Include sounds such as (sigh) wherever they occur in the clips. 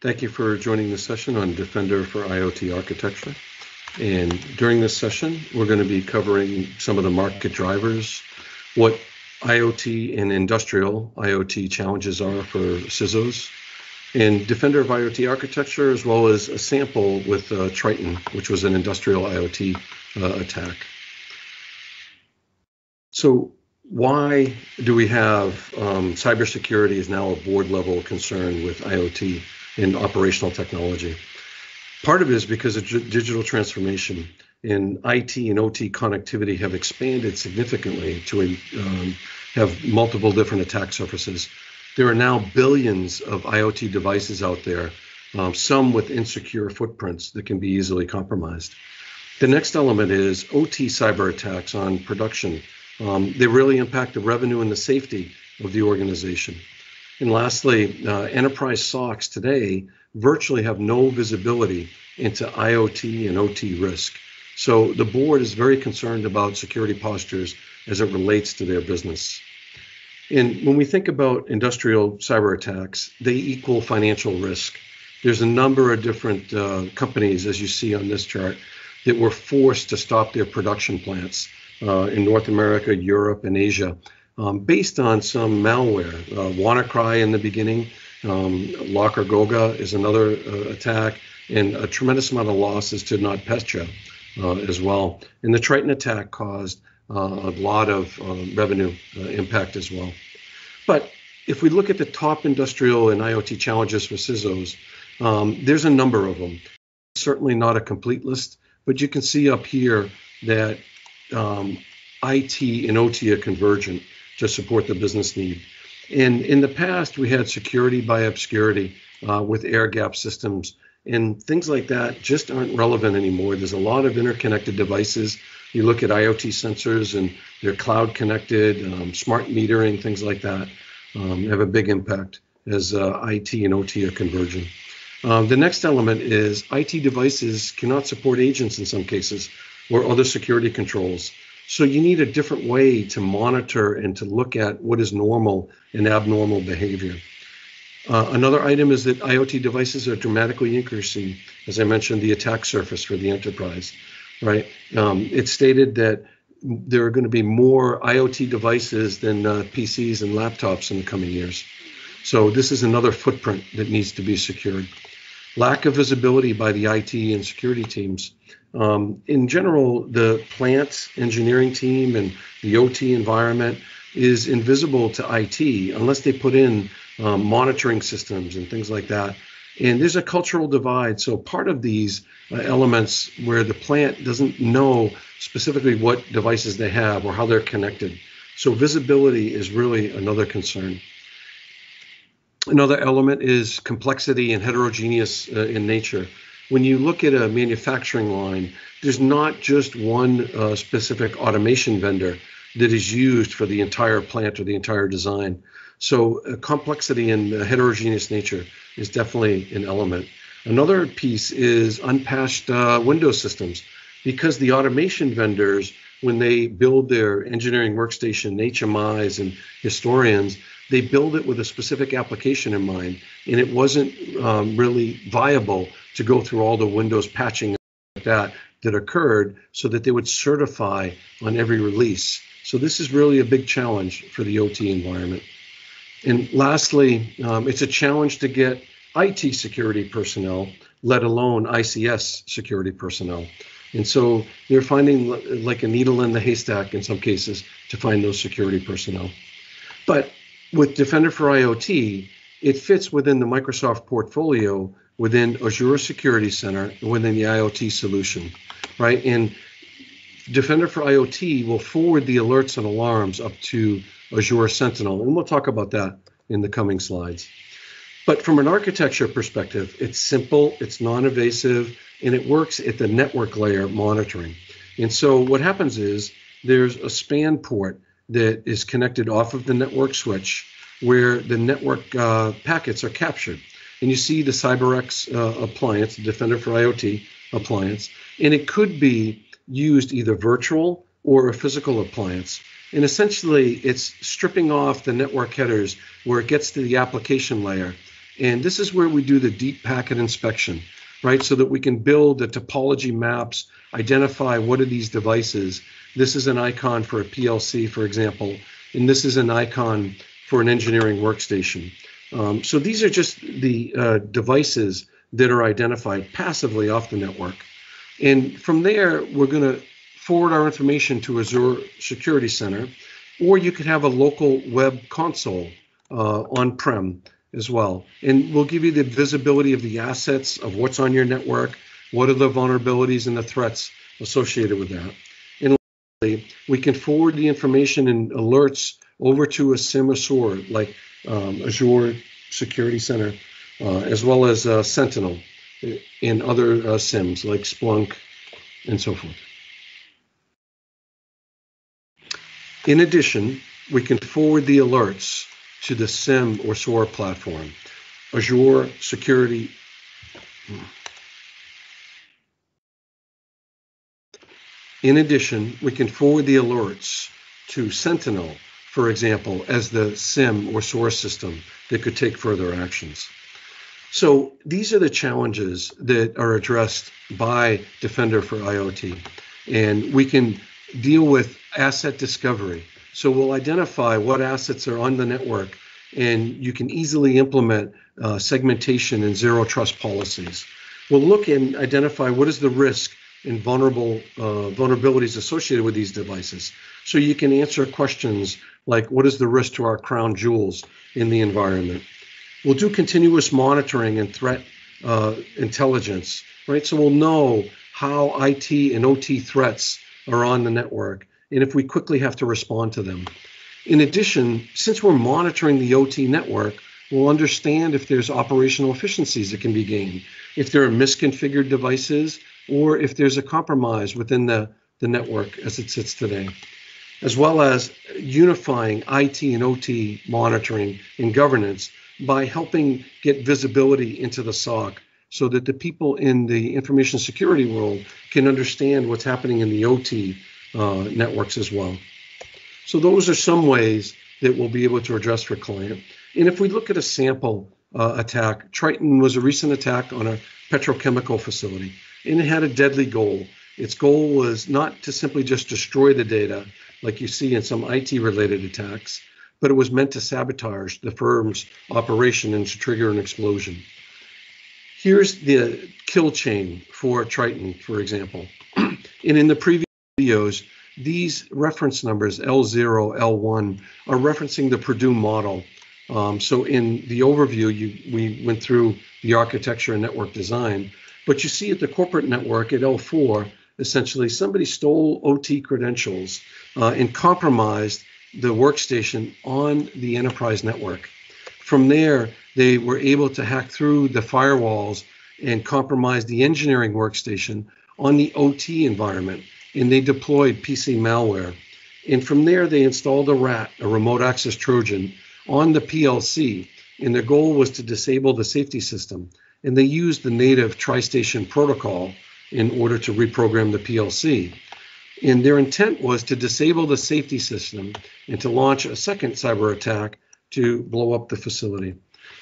Thank you for joining the session on Defender for IoT Architecture. And during this session, we're going to be covering some of the market drivers, what IoT and industrial IoT challenges are for CISOs, and Defender of IoT architecture, as well as a sample with uh, Triton, which was an industrial IoT uh, attack. So why do we have um, cybersecurity is now a board level concern with IoT and operational technology? Part of it is because of digital transformation and IT and OT connectivity have expanded significantly to um, have multiple different attack surfaces. There are now billions of IoT devices out there, um, some with insecure footprints that can be easily compromised. The next element is OT cyber attacks on production um, they really impact the revenue and the safety of the organization. And lastly, uh, enterprise SOCs today virtually have no visibility into IoT and OT risk. So the board is very concerned about security postures as it relates to their business. And when we think about industrial cyber attacks, they equal financial risk. There's a number of different uh, companies, as you see on this chart, that were forced to stop their production plants uh, in North America, Europe, and Asia, um, based on some malware. Uh, WannaCry in the beginning, um, LockerGoga is another uh, attack, and a tremendous amount of losses to NotPetya uh, as well. And the Triton attack caused uh, a lot of um, revenue uh, impact as well. But if we look at the top industrial and IoT challenges for CISOs, um, there's a number of them. Certainly not a complete list, but you can see up here that um, IT and OT are convergent to support the business need. And in the past, we had security by obscurity uh, with air gap systems, and things like that just aren't relevant anymore. There's a lot of interconnected devices. You look at IoT sensors, and they're cloud connected, um, smart metering, things like that um, have a big impact as uh, IT and OT are converging. Um, the next element is IT devices cannot support agents in some cases or other security controls. So you need a different way to monitor and to look at what is normal and abnormal behavior. Uh, another item is that IoT devices are dramatically increasing, as I mentioned, the attack surface for the enterprise. Right? Um, it's stated that there are going to be more IoT devices than uh, PCs and laptops in the coming years. So this is another footprint that needs to be secured. Lack of visibility by the IT and security teams um, in general, the plant engineering team and the OT environment is invisible to IT unless they put in um, monitoring systems and things like that. And there's a cultural divide. So part of these uh, elements where the plant doesn't know specifically what devices they have or how they're connected. So visibility is really another concern. Another element is complexity and heterogeneous uh, in nature when you look at a manufacturing line, there's not just one uh, specific automation vendor that is used for the entire plant or the entire design. So uh, complexity and uh, heterogeneous nature is definitely an element. Another piece is unpatched uh, Windows systems because the automation vendors, when they build their engineering workstation, HMIs and historians, they build it with a specific application in mind, and it wasn't um, really viable to go through all the Windows patching like that that occurred so that they would certify on every release. So this is really a big challenge for the OT environment. And lastly, um, it's a challenge to get IT security personnel, let alone ICS security personnel. And so they're finding like a needle in the haystack in some cases to find those security personnel. But with Defender for IoT, it fits within the Microsoft portfolio within Azure Security Center within the IoT solution, right? And Defender for IoT will forward the alerts and alarms up to Azure Sentinel, and we'll talk about that in the coming slides. But from an architecture perspective, it's simple, it's non-invasive, and it works at the network layer monitoring. And so what happens is there's a span port that is connected off of the network switch where the network uh, packets are captured and you see the CyberX uh, appliance, the Defender for IoT appliance, and it could be used either virtual or a physical appliance. And essentially, it's stripping off the network headers where it gets to the application layer And this is where we do the deep packet inspection, right? So that we can build the topology maps, identify what are these devices. This is an icon for a PLC, for example, and this is an icon for an engineering workstation. Um, so these are just the uh, devices that are identified passively off the network. And from there, we're going to forward our information to Azure Security Center, or you could have a local web console uh, on-prem as well. And we'll give you the visibility of the assets of what's on your network, what are the vulnerabilities and the threats associated with that. And lastly, we can forward the information and alerts over to a SIEM or SOAR like um, Azure Security Center, uh, as well as uh, Sentinel and other uh, SIEMs like Splunk and so forth. In addition, we can forward the alerts to the SIEM or SOAR platform, Azure Security. In addition, we can forward the alerts to Sentinel, for example, as the SIEM or source system that could take further actions. So these are the challenges that are addressed by Defender for IoT. And we can deal with asset discovery. So we'll identify what assets are on the network, and you can easily implement uh, segmentation and zero trust policies. We'll look and identify what is the risk and vulnerable uh, vulnerabilities associated with these devices. So you can answer questions like what is the risk to our crown jewels in the environment. We'll do continuous monitoring and threat uh, intelligence, right? So we'll know how IT and OT threats are on the network and if we quickly have to respond to them. In addition, since we're monitoring the OT network, we'll understand if there's operational efficiencies that can be gained, if there are misconfigured devices, or if there's a compromise within the, the network as it sits today, as well as unifying IT and OT monitoring and governance by helping get visibility into the SOC so that the people in the information security world can understand what's happening in the OT uh, networks as well. So those are some ways that we'll be able to address for client. And if we look at a sample uh, attack, Triton was a recent attack on a petrochemical facility, and it had a deadly goal. Its goal was not to simply just destroy the data, like you see in some IT-related attacks, but it was meant to sabotage the firm's operation and to trigger an explosion. Here's the kill chain for Triton, for example. (clears throat) and in the previous videos, these reference numbers, L0, L1, are referencing the Purdue model. Um, so in the overview, you, we went through the architecture and network design, but you see at the corporate network at L4, essentially somebody stole OT credentials uh, and compromised the workstation on the enterprise network. From there, they were able to hack through the firewalls and compromise the engineering workstation on the OT environment. And they deployed PC malware. And from there, they installed a RAT, a remote access Trojan, on the PLC. And their goal was to disable the safety system. And they used the native TriStation protocol in order to reprogram the PLC. And their intent was to disable the safety system and to launch a second cyber attack to blow up the facility.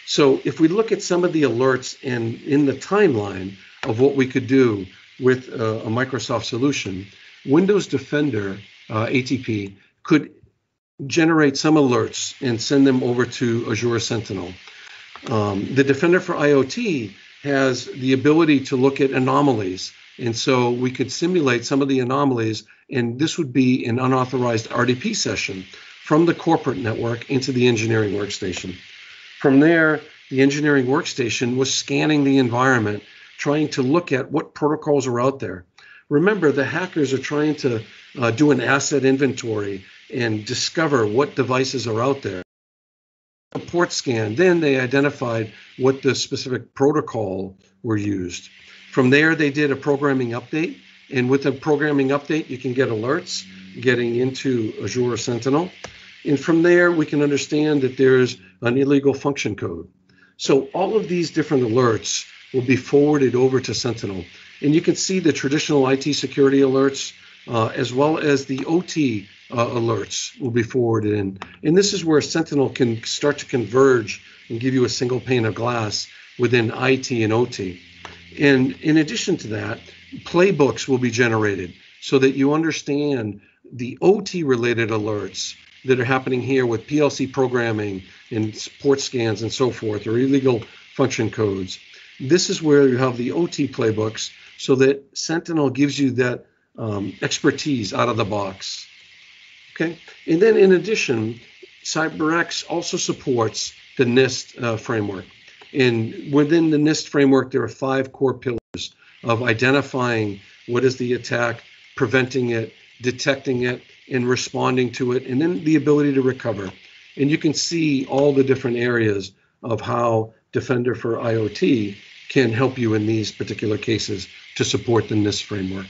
So if we look at some of the alerts and in the timeline of what we could do with uh, a Microsoft solution, Windows Defender uh, ATP could generate some alerts and send them over to Azure Sentinel. Um, the Defender for IoT has the ability to look at anomalies. And so we could simulate some of the anomalies, and this would be an unauthorized RDP session from the corporate network into the engineering workstation. From there, the engineering workstation was scanning the environment, trying to look at what protocols are out there. Remember, the hackers are trying to uh, do an asset inventory and discover what devices are out there. Scan, then they identified what the specific protocol were used. From there, they did a programming update. And with a programming update, you can get alerts getting into Azure Sentinel. And from there, we can understand that there's an illegal function code. So all of these different alerts will be forwarded over to Sentinel. And you can see the traditional IT security alerts uh, as well as the OT uh, alerts will be forwarded in. And this is where Sentinel can start to converge and give you a single pane of glass within IT and OT. And in addition to that, playbooks will be generated so that you understand the OT related alerts that are happening here with PLC programming and port scans and so forth, or illegal function codes. This is where you have the OT playbooks so that Sentinel gives you that um, expertise out of the box. Okay, and then in addition, CyberX also supports the NIST uh, framework. And within the NIST framework, there are five core pillars of identifying what is the attack, preventing it, detecting it, and responding to it, and then the ability to recover. And you can see all the different areas of how Defender for IoT can help you in these particular cases to support the NIST framework.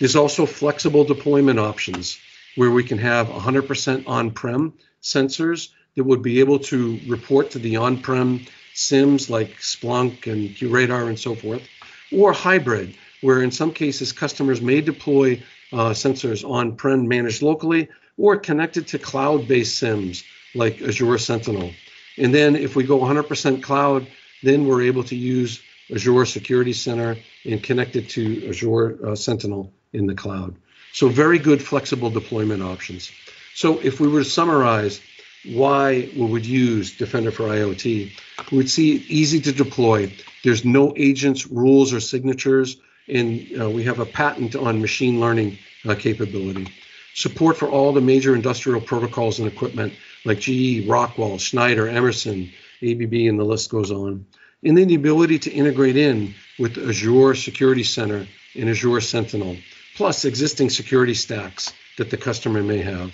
There's also flexible deployment options where we can have 100% on prem sensors that would be able to report to the on prem SIEMs like Splunk and QRadar and so forth, or hybrid, where in some cases customers may deploy uh, sensors on prem managed locally or connected to cloud based SIEMs like Azure Sentinel. And then if we go 100% cloud, then we're able to use Azure Security Center and connect it to Azure uh, Sentinel in the cloud. So very good flexible deployment options. So if we were to summarize why we would use Defender for IoT, we would see it easy to deploy. There's no agents, rules, or signatures, and uh, we have a patent on machine learning uh, capability. Support for all the major industrial protocols and equipment like GE, Rockwell, Schneider, Emerson, ABB, and the list goes on. And then the ability to integrate in with Azure Security Center and Azure Sentinel, plus existing security stacks that the customer may have.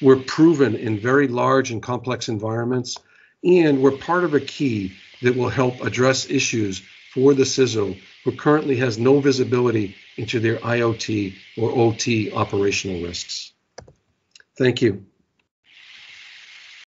We're proven in very large and complex environments, and we're part of a key that will help address issues for the CISO who currently has no visibility into their IoT or OT operational risks. Thank you.